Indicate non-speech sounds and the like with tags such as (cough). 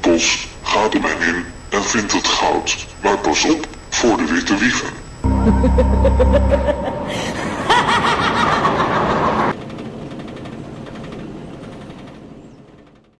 bos, ga er men in en vind het goud. Maar pas op voor de witte wieven. (laughs)